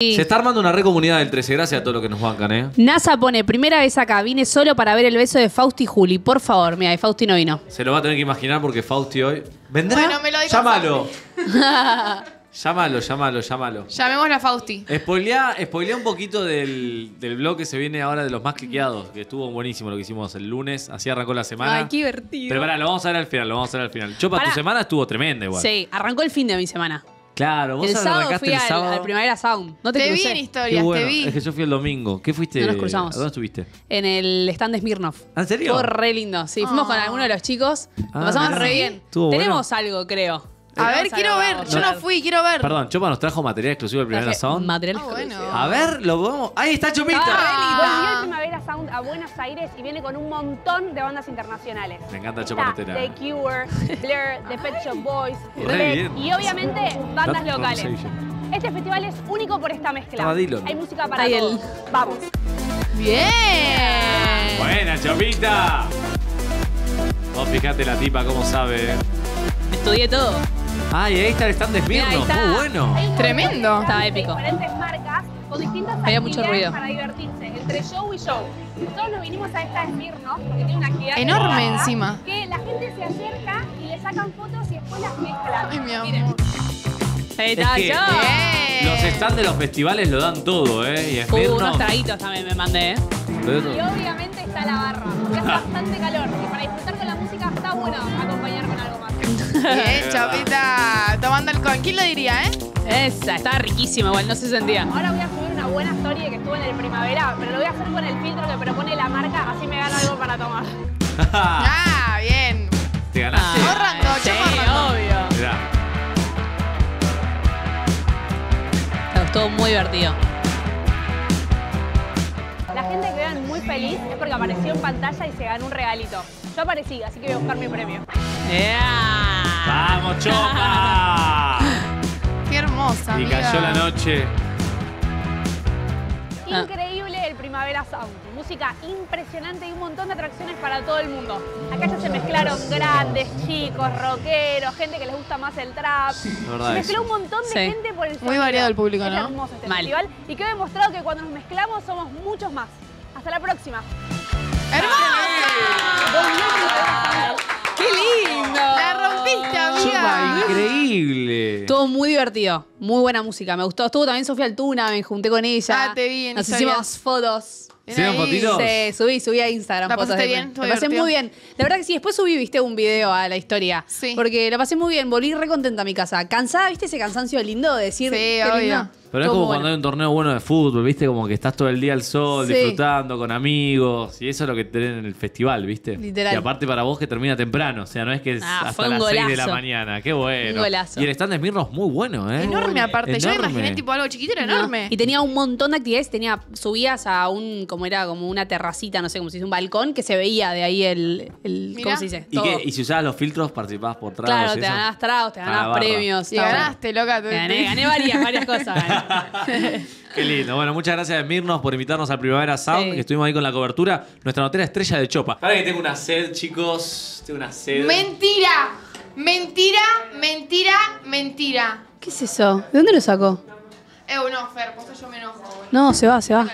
Se está armando una re comunidad del 13. Gracias a todos los que nos bancan, ¿eh? NASA pone, primera vez acá, vine solo para ver el beso de Fausti y Juli. Por favor, mira, y Fausti no vino. Se lo va a tener que imaginar porque Fausti hoy. ¿Vendrá? Bueno, me lo dijo Llámalo. llámalo, llámalo, llámalo. Llamémosla a Fausti. Spoileá, spoileá un poquito del, del blog que se viene ahora de los más cliqueados, que estuvo buenísimo lo que hicimos el lunes, así arrancó la semana. Ay, qué divertido. Pero pará, lo vamos a ver al final, lo vamos a ver al final. Chopa, Pará. tu semana estuvo tremenda igual. Sí, arrancó el fin de mi semana. Claro, vos El sábado arrancaste fui el al, sábado. al Primavera Sound. No te, Te vi en Qué historias, bueno. te vi. Es que yo fui el domingo. ¿Qué fuiste? No nos cruzamos. ¿A dónde estuviste? En el stand de Smirnoff. ¿Ah, ¿En serio? Fue re lindo. Sí, fuimos Ah. con algunos de los chicos. Lo Ah, pasamos mirá. re bien. Estuvo bueno. Tenemos algo, creo. A ver, quiero ver. Yo no fui, quiero ver. Perdón, Chopa nos trajo material exclusivo del Primera Traje Sound. Material Ah, bueno. exclusivo. A ver, lo podemos. ¡Ahí está Chopita! Ah. Volvió el Primavera Sound a Buenos Aires y viene con un montón de bandas internacionales. Me encanta Chopa Está Notera. The Cure, Blur, The Pet Shop Boys, Re Beck bien. y obviamente bandas That locales. Este festival es único por esta mezcla. Estaba Dylan. Hay música para Ahí todos. el- Vamos. Bien. Buena, Chopita. Vos fíjate la tipa cómo sabe. eh. Estudié todo. Ay, ahí está el stand de Mira, ahí Smirnoff. está. Muy bueno. Hay un Tremendo. montón de Estaba stands épico. Diferentes marcas con distintas Había mucho actividades ruido. para divertirse, entre show y show. Nosotros nos vinimos a esta Smirnoff porque tiene una actividad Enorme encima. Que la gente se acerca y le sacan fotos y después las mezclan. Ay, mi Miren. amor. Ahí Es está que- yo. Los stands de los festivales lo dan todo, ¿eh? Y Uh, unos traguitos también me mandé, ¿eh? Y obviamente está la barra, porque hace bastante calor. Y para disfrutar con la música está bueno acompañar con algo más. Bien, Chopita. Tomando alcohol. ¿Quién lo diría, eh? Esa, estaba riquísima igual, no se sentía. Ahora voy a subir una buena story que estuve en el primavera, pero lo voy a hacer con el filtro que propone la marca, así me gano algo para tomar. Ah, bien. Te ganaste. Ah, sí, ahorrando. obvio. Mirá. Estuvo muy divertido. La gente que vean muy feliz es porque apareció en pantalla y se ganó un regalito. Yo aparecí, así que voy a buscar mi premio. Yeah. ¡Vamos, Chopa! Qué hermosa. y amiga. cayó la noche. Increíble el Primavera Sound. Música impresionante y un montón de atracciones para todo el mundo. Acá ya se mezclaron grandes, chicos, rockeros, gente que les gusta más el trap. verdad Se mezcló un montón de Sí. gente por el Muy sonido. variado el público, Es ¿no? hermoso este Mal. festival y que he demostrado que cuando nos mezclamos somos muchos más. Hasta la próxima. ¡Qué Estuvo muy divertido. Muy buena música. Me gustó. Estuvo también Sofía Altuna, me junté con ella. Ah, te vi en Nos historias. hicimos fotos. ¿Hicieron fotitos? Sí, subí, subí a Instagram. ¿La fotos pasaste de- bien? ¿Estuvo La pasé divertido? muy bien. La verdad que sí, después subí, viste, un video a la historia. Sí. Porque la pasé muy bien, volví re contenta a mi casa. Cansada, viste ese cansancio lindo de decir. Sí, qué obvio. lindo. Pero es como cuando hay un torneo bueno de fútbol, ¿viste? Como que estás todo el día al sol, Sí. disfrutando con amigos. Y eso es lo que tenés en el festival, ¿viste? Literal. Y aparte para vos que termina temprano. O sea, no es que es Ah, hasta las 6 de la golazo. mañana. Qué bueno. Un golazo. Y el stand de Smirnoff muy bueno, ¿eh? Enorme aparte. Yo me imaginé tipo algo chiquito, era No. enorme. Y tenía un montón de actividades. Tenía, subías a un, como era, como una terracita, no sé cómo se dice, un balcón que se veía de ahí el. ¿cómo se dice? ¿Y, Todo. qué? ¿Y si usabas los filtros, participabas por tragos? Claro, te ganabas tragos, te ganabas barra. premios. Y ganaste, loca. tú- Gané, gané varias, varias cosas. Qué lindo. Bueno, muchas gracias, Mirnos, por invitarnos al Primavera Sound, Sí. que estuvimos ahí con la cobertura. Nuestra notera estrella de Chopa. Para que tengo una sed, chicos. Tengo una sed. Mentira. Mentira, mentira, mentira. ¿Qué es eso? ¿De dónde lo sacó? Eh, no, Fer, por eso yo me enojo. boludo. No, se va, se va.